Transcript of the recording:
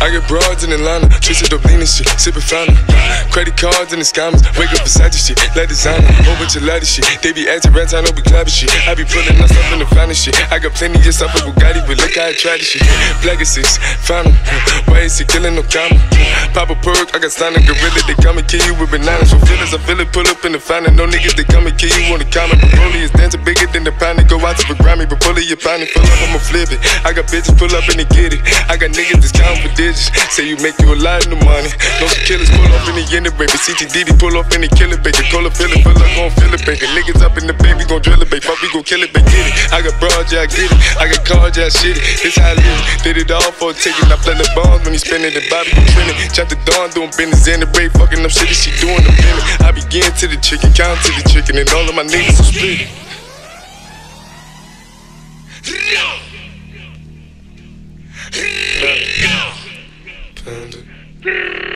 I get broads in Atlanta, up lean and shit, sippin' fountain. Credit cards and the scammers, wake up beside your shit, let designer, whole bunch of ladder shit. They be acting rats, I know we clapping shit. I be pulling us up in the finest shit. I got plenty of stuff with Bugatti, but look how I try this shit. Black is six, found 'em. Why is he killing no comma? Pop a perk, I got a gorilla, they come and kill you with bananas. For feelings, I feel it, pull up in the fountain. No niggas, they come and kill you on the. But Broly is dancing bigger than the pound. Go out to Grammy, but pull it, you pound it, pull up, I'ma flip it. I got bitches pull up and they get it. I got niggas that's counting for digits. Say you make you a lot of money. No killers pull off in the end of baby. CTDD pull off in the killer baby. Call it, feel it, feel like gon' feel it, baby. Niggas up in the baby, gon' drill it, baby. Fuck, we gon' kill it, baby. Get it. I got broads, yeah, I get it. I got cars, yeah, I shit it. This how I live. Did it all for a ticket. I play the bombs when he spinning the Bobby be trending. Chop the dawn, doing business in the break, fucking up shit. She doing the minute. I begin to the chicken, count to the chicken, and all of my niggas are split. Panda.